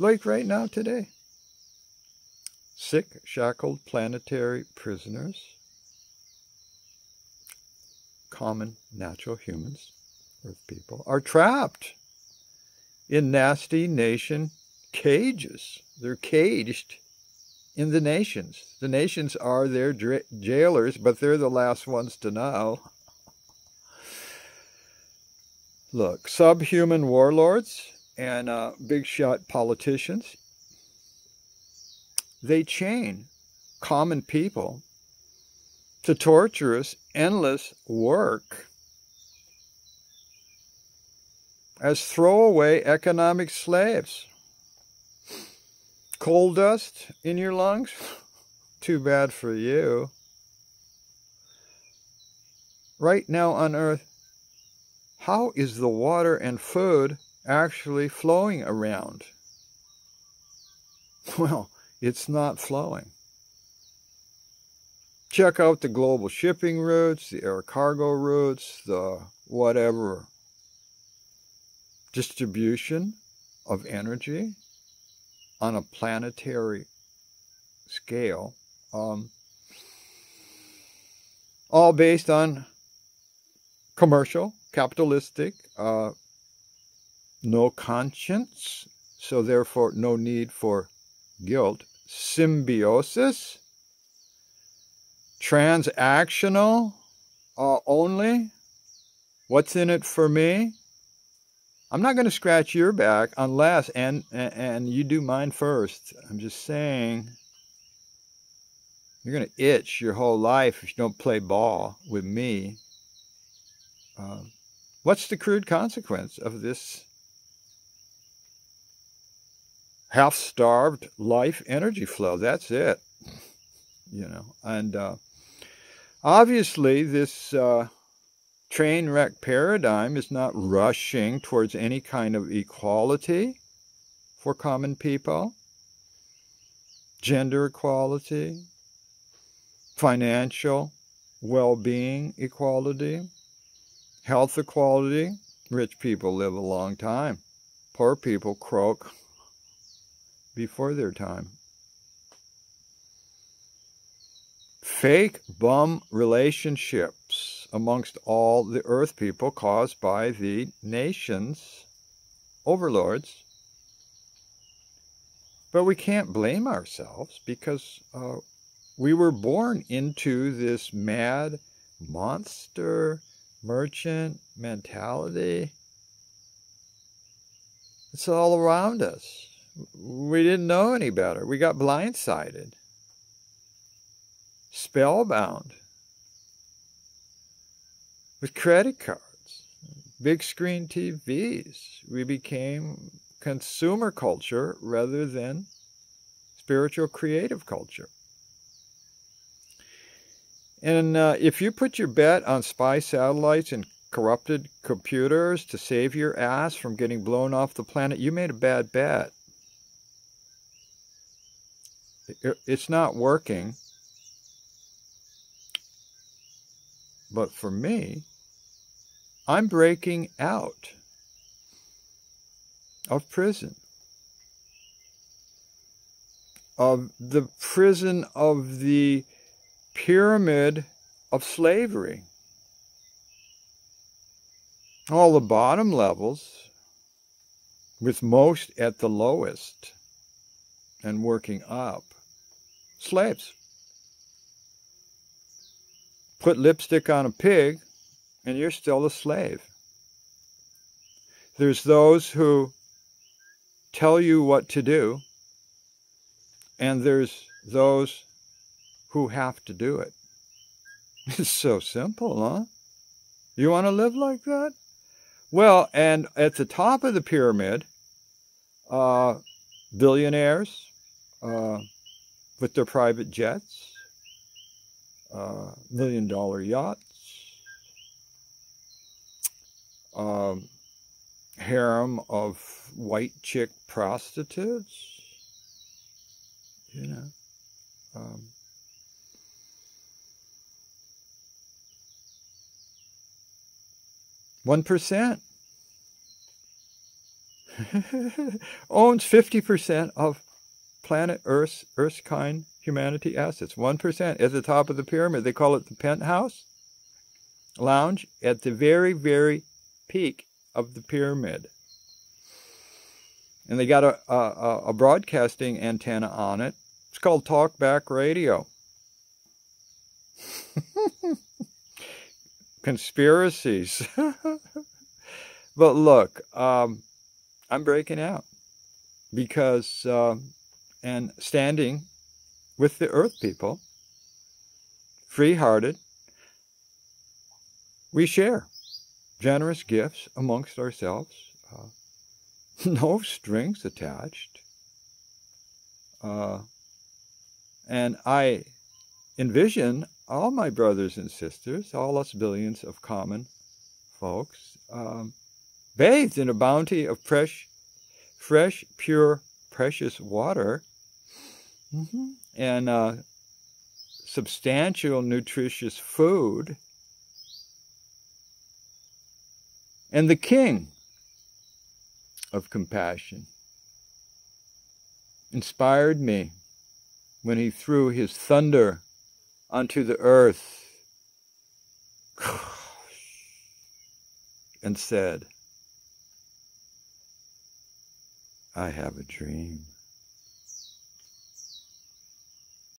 like right now today. Sick, shackled planetary prisoners, common natural humans, earth people, are trapped in nasty nation cages. They're caged in the nations. The nations are their jailers, but they're the last ones to know. Look, subhuman warlords and uh, big shot politicians, they chain common people to torturous, endless work as throwaway economic slaves. Coal dust in your lungs? Too bad for you. Right now on Earth, how is the water and food actually flowing around? Well, it's not flowing. Check out the global shipping routes, the air cargo routes, the whatever distribution of energy on a planetary scale, um, all based on commercial, capitalistic, uh, no conscience, so therefore no need for guilt, symbiosis, transactional uh, only, what's in it for me? I'm not going to scratch your back unless and and you do mine first. I'm just saying you're going to itch your whole life if you don't play ball with me. Um, what's the crude consequence of this half-starved life energy flow? That's it. You know, and uh, obviously this. Uh, train wreck paradigm is not rushing towards any kind of equality for common people, gender equality, financial well being equality, health equality. Rich people live a long time, poor people croak before their time. Fake bum relationships amongst all the earth people caused by the nations, overlords. But we can't blame ourselves because uh, we were born into this mad monster merchant mentality. It's all around us. We didn't know any better. We got blindsided, spellbound with credit cards, big screen TVs. We became consumer culture rather than spiritual creative culture. And uh, if you put your bet on spy satellites and corrupted computers to save your ass from getting blown off the planet, you made a bad bet. It's not working. But for me, I'm breaking out of prison, of the prison of the pyramid of slavery. All the bottom levels, with most at the lowest and working up, slaves. Put lipstick on a pig, and you're still a slave. There's those who tell you what to do, and there's those who have to do it. It's so simple, huh? You want to live like that? Well, and at the top of the pyramid, uh, billionaires uh, with their private jets, uh, million dollar yachts, um, harem of white chick prostitutes. You know. Um, One percent owns 50% of planet Earth's, Earth's kind humanity assets. 1% at the top of the pyramid. They call it the penthouse lounge at the very, very peak of the pyramid. And they got a, a, a broadcasting antenna on it. It's called Talkback Radio. Conspiracies. but look, um, I'm breaking out because, uh, and standing with the earth people, free hearted, we share generous gifts amongst ourselves, uh, no strings attached. Uh, and I envision all my brothers and sisters, all us billions of common folks, um, bathed in a bounty of fresh, fresh, pure, precious water mm-hmm. and uh, substantial, nutritious food. And the King of compassion inspired me when he threw his thunder onto the earth and said, I have a dream.